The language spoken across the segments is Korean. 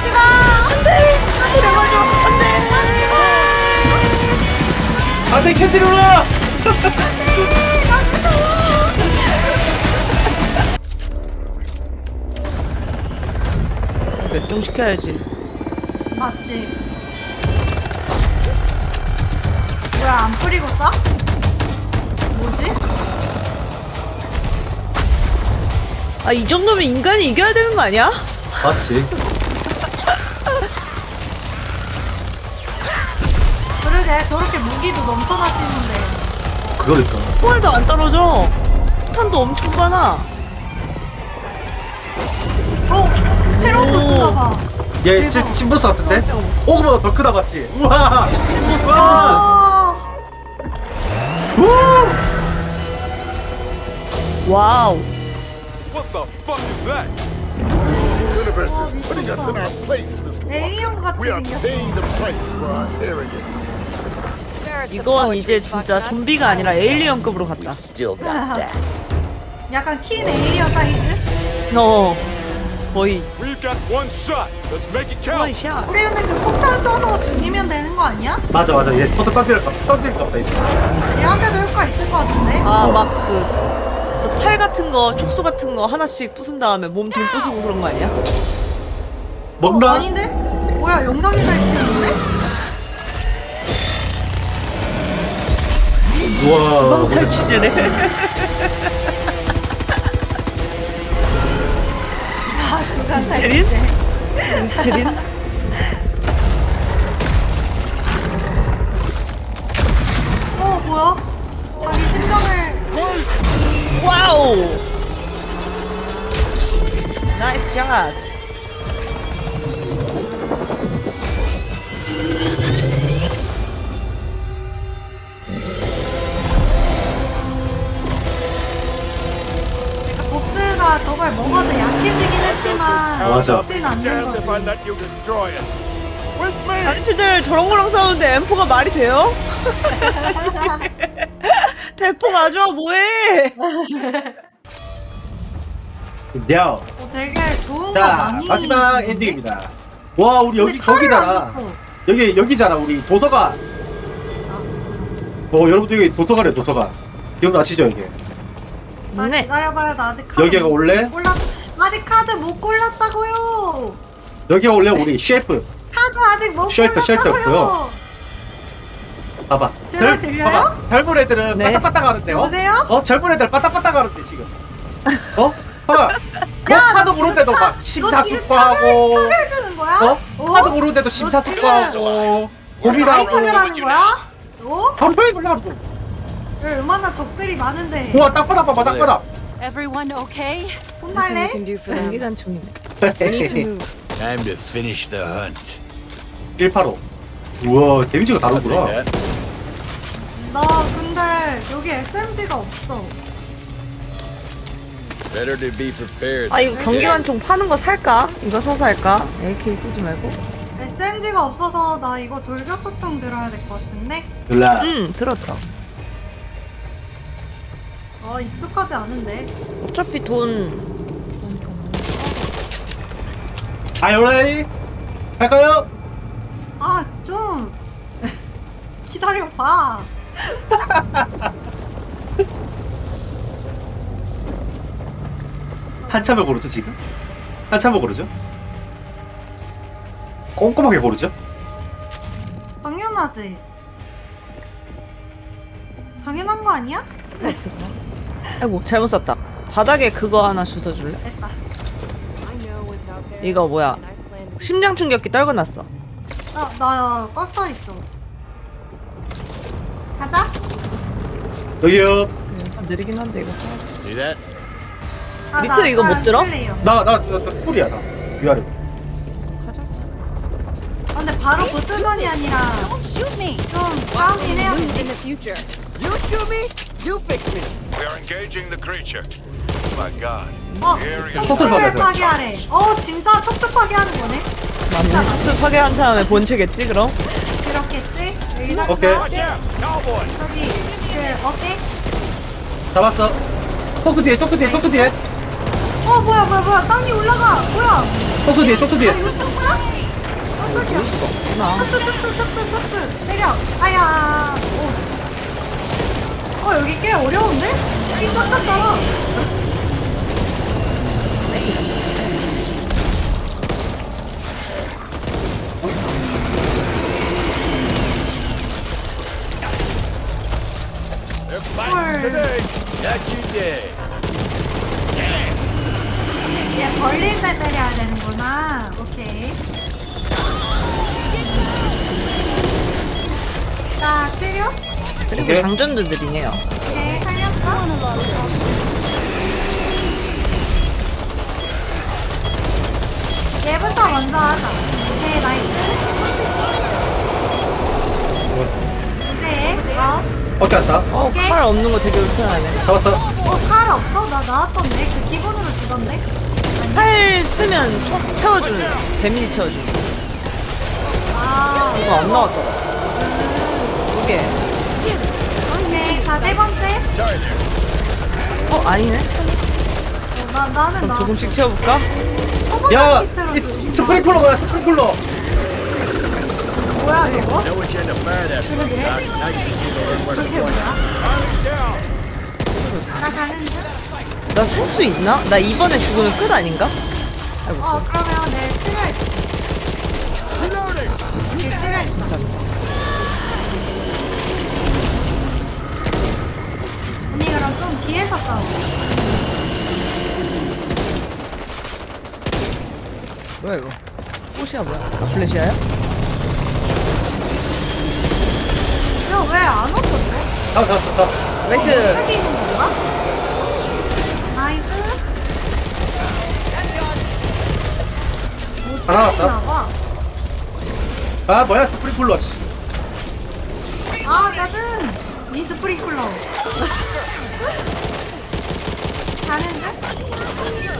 하지 마. 안돼. 데려가줘. 안돼. 안돼 캔디 누나 몇종 시켜야지. 맞지. 뭐야 안 뿌리고 싸? 뭐지? 아 이 정도면 인간이 이겨야 되는 거 아니야? 맞지 그러게 저렇게 무기도 넘쳐나시는데. 그러니까 총알도 안 떨어져. 탄도 엄청 많아. 어 새로운 거 쓰나 봐. 얘 진, 신보스 같은데? 깜짝 놀랐어. 오그보다 더 크다 맞지? 우와 우와 아, 와우. What the fuck is that? The universe is putting us in our place, Mr. 에이리언 Walker. 같이 We are 생겼어. paying the price for our arrogance. 이건 이제 진짜 좀비가 아니라 에일리언급으로 갔다. 약간 킨 에이리언 사이즈? 너 거의 We've got one shot. Let's make it count. 원샷. 우리 근데 그 폭탄 써서 죽이면 되는 거 아니야? 맞아 맞아 얘 포토 터질 것 터질 것 같다 이제 얘한테도 효과 있을 것 같은데? 아막그 그팔 같은 거, 촉수 같은 거 하나씩 부순 다음에 몸통 부수고 그런 거 아니야? 어, 먹나? 아닌데? 뭐야 영상이 잘치 우와 탈취제네. 아 그가? 치네. 스테린? 어 뭐야? 자기 심장을 와우. 나이스 샷. 저걸 먹어서 약해지긴 했지만 맞아. 죽진 않는 거지. 당신들 저런 거랑 싸우는데 M4가 말이 돼요? 대포 가져와 뭐해? 야 어, 되게 좋은 거 자 많이 마지막 있는데? 엔딩입니다 와 우리 여기 근데 칼을 안 거기잖아 줬어. 여기 여기잖아 우리 도서관 어 여러분들 여기 도서관이에요 도서관 기억나시죠 이게 아, 네. 기다려봐요 나 아직 카드 여기가 못 원래 골랐 아직 카드 못 골랐다고요 여기가 원래 우리 셰프 카드 아직 못 쉘터. 골랐다고요 봐봐 제말 들려요? 봐봐 젊은 애들은 네. 빠딱빠딱 하는데 어? 여보세요? 어 젊은 애들 빠딱빠딱 하는데 지금 어? 봐봐 뭐 야, 카드 너 모르는데도 지금 차- 막 심사숙고하고 차별, 주는 거야? 어? 카드 모르는데도 심사숙고하고 고민하고 차별하는 거야? 어? 하루 종일 걸려 얼마나 적들이 많은데 우와 땅바닥 봐봐 땅바닥 Everyone okay? 혼날래? Nothing we can do for them. 기관총이네. We need to move. Time to finish the hunt. 185 우와 데미지가 다르구나 that. 나 근데 여기 SMG가 없어 Better to be prepared. 아 이거 경기관총 파는 거 살까? 이거 사서 할까? AK 쓰지 말고. SMG가 없어서 나 이거 돌격소총 들어야 될 것 같은데? 일라 응 들었다. 어 익숙하지 않은데 어차피 돈. Are you ready 갈까요? 아 좀 기다려봐 한참을 고르죠 지금? 한참을 고르죠? 꼼꼼하게 고르죠? 당연하지 당연한 거 아니야? 없을까? 아이고 잘못 샀다. 바닥에 그거 하나 주워 줄래? 됐다 이거 뭐야? 심장 충격기 떨궈놨어. 나 나 꽉 차 있어 가자 여기요 좀 느리긴 한데 이거 사. See that? 아, 밑으로 이거 못 들어? 플레이어. 나 나 나, 나, 꿀이야 나 위아래 가자. 아, 근데 바로 보스전이 아니라 the future. You shoot me, you fix me. We are engaging the creature. My God. 어, 봐야 파괴하래. 어, 진짜 척수 파괴하는 거네? 맞네. 숙소 파괴한 다음에 본체겠지 그럼? 그렇겠지? 오케이. Watch out! Cowboy! 저기, 그, 어깨? 잡았어 초크 뒤에 초크 뒤에 초크 뒤에 어, 뭐야, 뭐야, 뭐야. 땅이 올라가. 뭐야? 초크 뒤에 초크 뒤에 아, 이거 쳤구나? 수가 없구나. 척수 척수 척수 척수 때려. 아야. 오. 어 여기 꽤 어려운데? 장전들이네요. 오케이 살렸어. 얘부터 먼저 하자. 오케이 nice. 오케이 어. 어깨 왔다. 어, 오케이. 칼 없는 거 되게 불편하네. 잡았어. 어 칼 없어? 나 나왔던데 그 기본으로 주던데. 칼 쓰면 총 채워주는, 데미지 채워주는. 아 이거 안 나왔더라. 이게. 오케이 자 세 번째. Sorry there. 어, 아니네. 어, 나 나는 나. 조금씩 채워볼까? 야, 이. 스- 스프링클러 뭐야, 스프링클러. 뭐야 저거? Know what. 그러게. Now, now you just point. 뭐야? 나 가는 중. 나 살 수 있나? 나 이번에 죽으면 끝 아닌가? 아이고. 어 그러면 내 치료해. 내 치료했어. 언니 그럼 좀 뒤에서 싸워. 뭐야, 이거? 꽃이야, 뭐야? 아, 플래시야야? 야왜안 왔어? 잡았어, 잡았어, 잡았어. Nice! 여기 있는 건가? 나이스. 못 하나 때리나 봐. 아, 뭐야, 스프링클러. 씨. 아 짜증. 이 스프링클러. 가는 중?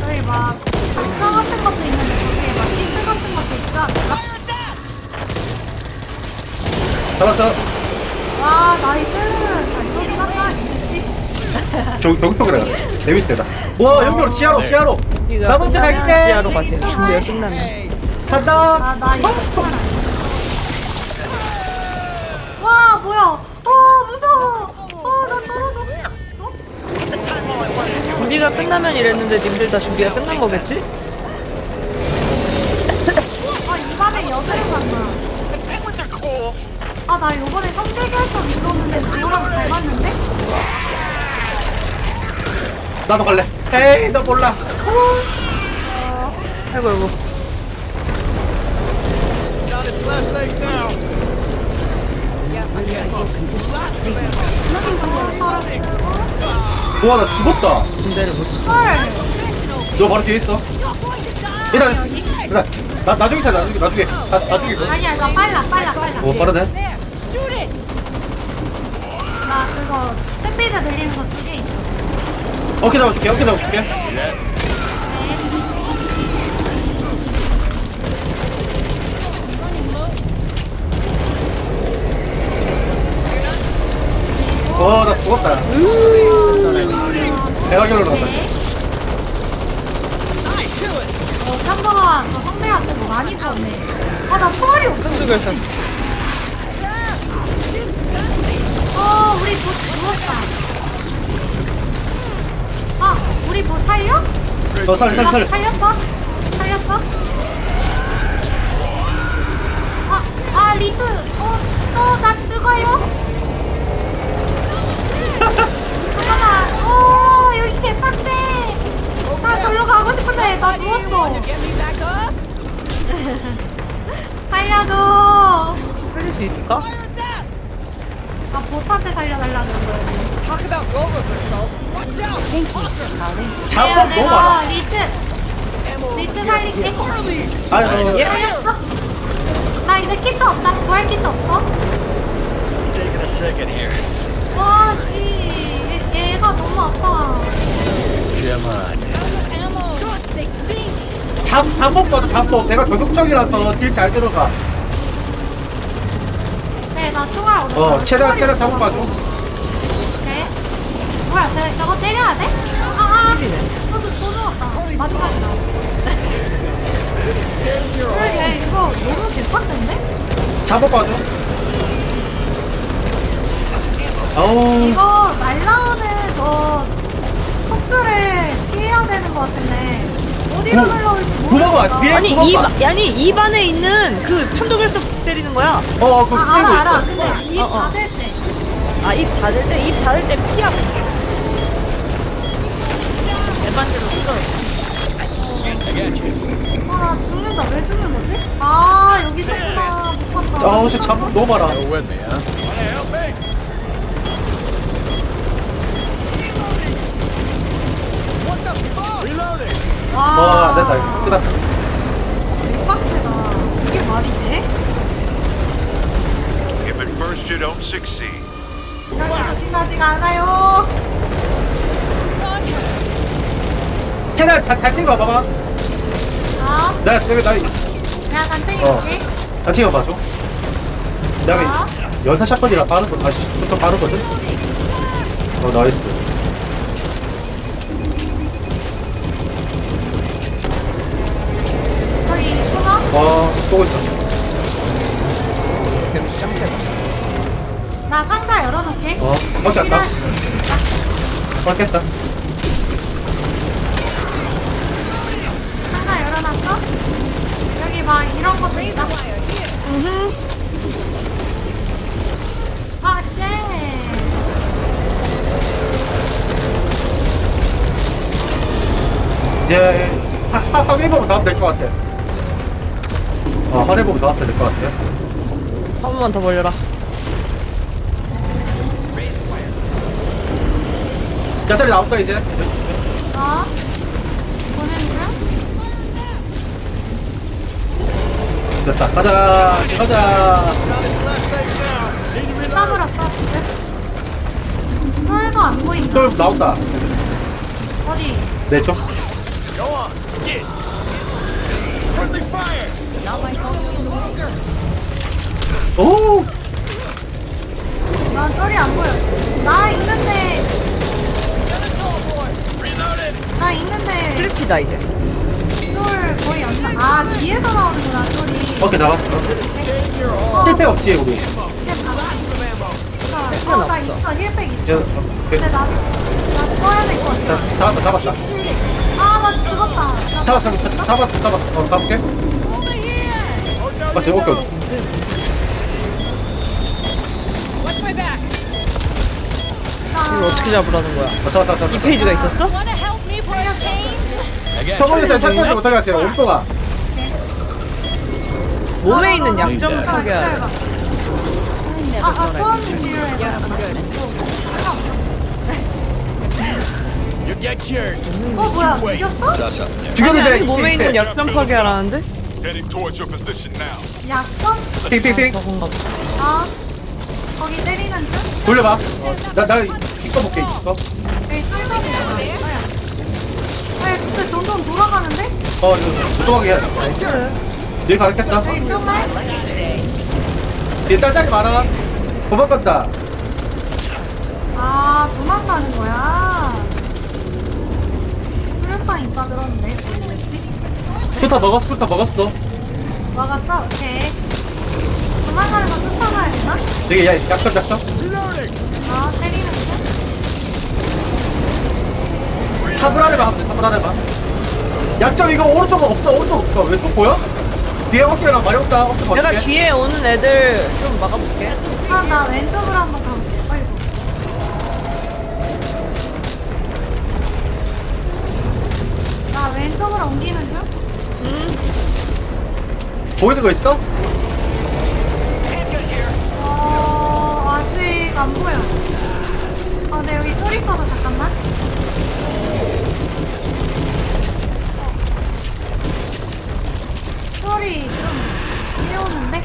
저기 막 단가 같은 것도 있는데 저기에 막 힌트 같은 것도 있지 않을까? 잡았어. 와 나이스 잘 쏘긴 한다 이씨 저기, 저기 쪽이라. 재밌대다. 와, 여기로, 지하로, 지하로. 이거 나 먼저 끝나면 갈게. 지하로 가세요. 준비가 끝나면. 간다. 아 나 이거 정말 와 뭐야 어 무서워 어 나 떨어졌어 준비가 끝나면 이랬는데 님들 다 준비가 끝난 거겠지? 아 이번에 여드름 만나 아 나 요번에 성대 결석 있었는데 그거랑 닮았는데? 나도 갈래. 에이, 너 몰라. 아이고, 아이고. Got its last legs now. 와, 나 죽었다. 군대를 못 치. 헐너 바로 뒤에 있어. 일단, 일단, 나, 나중에 사, 나중에, 나중에. 나, 나중에. 아니야 나 빨라 빨라 빨라 오, 빠르네. 나 그거 스피드 들리는 거 두 개 있어 어깨 잡아줄게, 어깨 잡아줄게. 죽었다. 대화결로 나왔다. 어 깜짝아 저 성대한테 뭐 많이 줬네 아 나 총알이 없어 승수 결산. 어 우리 뭐 죽었다 아 우리 뭐 살려? 너 살려, 살려. 살렸어? 살렸어? 아, 아 리드 어, 어, 나 죽어요? 잠깐만 어 여기 개빡세 나 절로 나 누웠어 살려줘 살릴 수 있을까? 아 보트한테 살려달라는 거야 잡법 너무 많아. 리트 리트 살릴게 아유, 예. 살렸어? 나 이제 키트 없다 부활 키트 없어? Taking a second here. 와, 씨. 잡, 잡법 봐도 잡법. 내가 저격적이라서 딜 잘 들어가. 네, 나 총알 없어. 어, 최대한, 최대한 잡법. 봐줘. 네. 뭐야, 쟤 저거 때려야 돼? 아, 아. 저도 또 누웠다. 마지막이다. 그러게, 이거 너무 개빡센데? 잡아봐줘. 아우, 이거 날라오는 저 폭수를 피해야 되는 것 같은데 어디로 구- 날라올지 모르겠다. 뒤에 아니 봐. 아니 입 안에 있는 그 편도결석 때리는 거야. 어, 그거 아, 알아, 알아. 있어. 근데 입 어, 어. 닫을 때. 아 입 닫을 때 입 닫을 때 피하. 에반제로 뜯어. 아, 나 죽는다. 왜 죽는 거지? 아, 여기 있었구나. 못 봤다. 아우, 쟤 잡, 너무 많아. Reloading. 와, 와, 안 된다. 이거. 끝났다. 빡세다. 이게 말이 돼? If at first you don't succeed, 여기서 신나지가 않아요. 채널 잘, 잘 찍어 봐봐. 자, 나, 저기, 나, 내가 단탱이 어. 볼게. 잘 찍어 봐줘. 내가 아. 연사 샷건이라 빠른 거 다시 좀 빠르거든? 어, 나이스. 어, 쏘고 있어. 나 상자 열어놓게. 어, 수도 있으니까. 맞겠다. 상자 열어놨어? 여기 막 이런 것도 있어. 아, 쉣. 이제, 하, 하, 확인해보면 나오면 될것 같아. 어, 확인해보면 나오면 될것 같아. 한 번만 더 벌려라. 야, 저리 나올까, 이제? 어? 보는 중? 됐다. 가자. 가자. 까불었어, 지금? 털도 안 보인다. 또 나온다. 어디? 내 쪽. Go on. Get. Friendly fire. 오! 난 털이 안 보여. 나 있는데. 나 있는데, 슬피다 이제. 털 거의 안 나. 아, 뒤에서 나오는구나, 털이. 오케이, 나왔어. 실패 없지, 우리. Some ammo. 어, 나 있어. 힐팩 있어. 야, 오케이. 근데 나, 나 써야 될 것 같아. 자, 잡았다, 잡았다. 아, 나 죽었다. 나 잡았어, 죽었어? 잡았어, 잡았어. 어, 가볼게. 맞지, 오케이. 오케이. 이걸 나 어떻게 잡으라는 거야? 어, 잡았다, 잡았다. 이 페이지가 있었어? 저번에 탈출하지 못하게 할게요. 온도가. 몸에 있는 나, 나, 약점 나, 파괴. 기다려봐. 아, 아, 소원이 치료해. You get yours. 어, 뭐야, 죽였어? 죽였는데. 아니, 몸에 있는 약점 파괴하라는데? Heading towards your position now. 약점? 핑핑핑. 저건가 보다. 아, 거기 때리는 중? 돌려봐. 어, 나, 나 이거 볼게, 이거. 여기 상자도 있구나. 아, 진짜 점점 돌아가는데? 어, 이거 도망하게 해야 돼. 여기 가겠다. 여기 정말? 뒤에 짤짤이 많아. 도망간다. 아, 도망가는 거야. 수류탄 있다 뭐였지? 수타 먹었어, 수타 먹었어. 막았어? 오케이. 도망가는 거 쫓아가야 되나? 되게, 야, 약점, 약점. 아, 때리는 거? 사브라를 하면 돼, 사브라를 봐. 약점 이거 오른쪽은 없어, 오른쪽 없어. 왼쪽 보여? 뒤에 어깨랑 말이 없다. 어깨 내가. 뒤에 오는 애들 좀 막아볼게. 아, 나 왼쪽으로 한번 가볼게. 빨리 가. 나 왼쪽으로 옮기는 중? 보이는 거 있어? 어, 아직 안 보여. 아, 근데 여기 털 있어서 잠깐만. 털이 좀 깨우는데?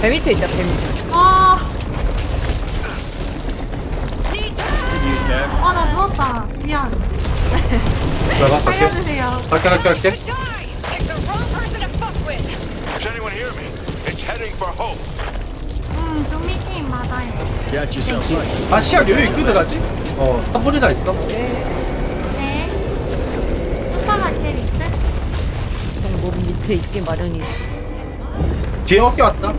배 밑에 있다, 배 밑에. 아. 아, 나 누웠다. 미안. 들어가, 갈게. 살려주세요. 갈게, 갈게, 갈게. Heading for hope. 음, 음, 좀 미팅 맞아요. Got yourself lucky. 아 시간 여유 있거든 아직? 어 3분이나 있어 네. 쫓아갈 리트 그냥 몸 밑에 있게 마련이지. 뒤에 어깨 왔다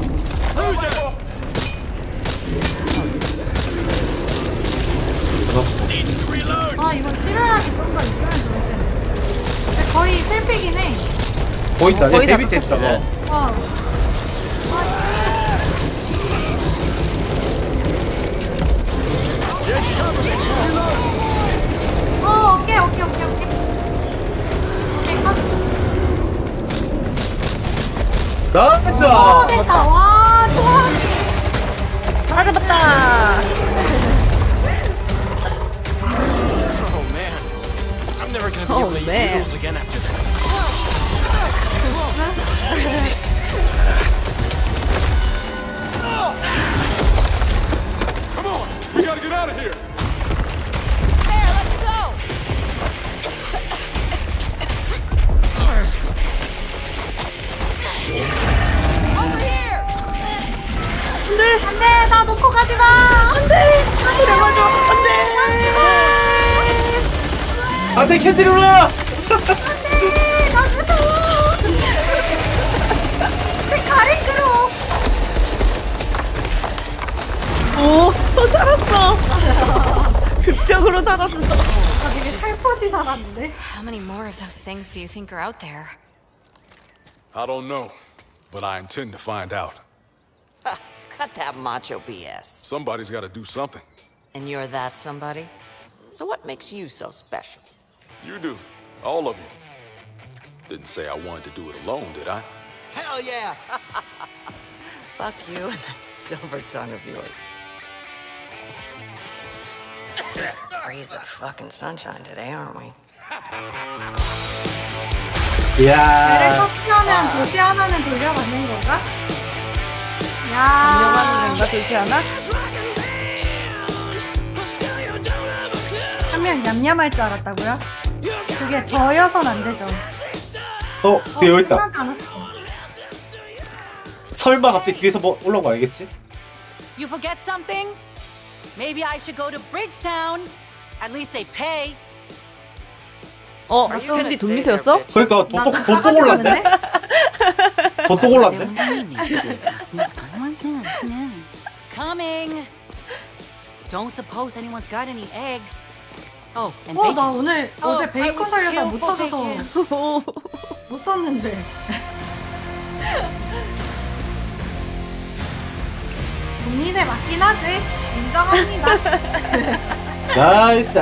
아, 이거 치료약이 좀더 있으면 좋을 텐데. 근데 거의 실패긴 해. 거의 다 데뷔 때 있다 쳤어요. 어. 어. 어, 오케이, 오케이, 오케이, 오케이. 오케이, 컷. 나이스 어, 됐다. 와, 좋아. 다 잡았다. Oh man. I'm never gonna be Oh, able to eat man. noodles again after gotta get out of here. 안 돼, 나 놓고 가지 마. 안 돼. 데려가줘. 안 돼. 안돼 캔디 누나 또 살았어. 극적으로 살았어. 아, 되게 살포시 살았는데. How many more of those things do you think are out there? I don't know, but I intend to find out. Cut that macho BS. Somebody's gotta do something. And you're that somebody? So what makes you so special? You do. All of you. Didn't say I wanted to do it alone, did I? Hell yeah! Fuck you and that silver tongue of yours. Rays of fucking sunshine today, aren't we? 배를 터치하면 도시 하나는 돌려받는 건가? 인정하는 야, 건가 그렇지 않아? 한명 냠냠할 줄 알았다고요? 그게 저여선 안 되죠. 어 뒤에 여기 있다 끝나지 않았어. 설마 갑자기 뒤에서 뭐 올라온 거 알겠지? You forget something? Maybe I should go to Bridgetown. At least they pay. 어, Are you gonna 캔디 stay 돈미세였어? bitch? 그러니까 돈독 가가지고 올랐네? 돈독 올랐네 Coming. Don't suppose anyone's got any eggs. Oh, and 어, bacon. 나 오늘 어, 어제 베이컨 살려다 못 for 찾아서 bacon. 못 썼는데. 국민에 맞긴 하지. 인정합니다. 나이스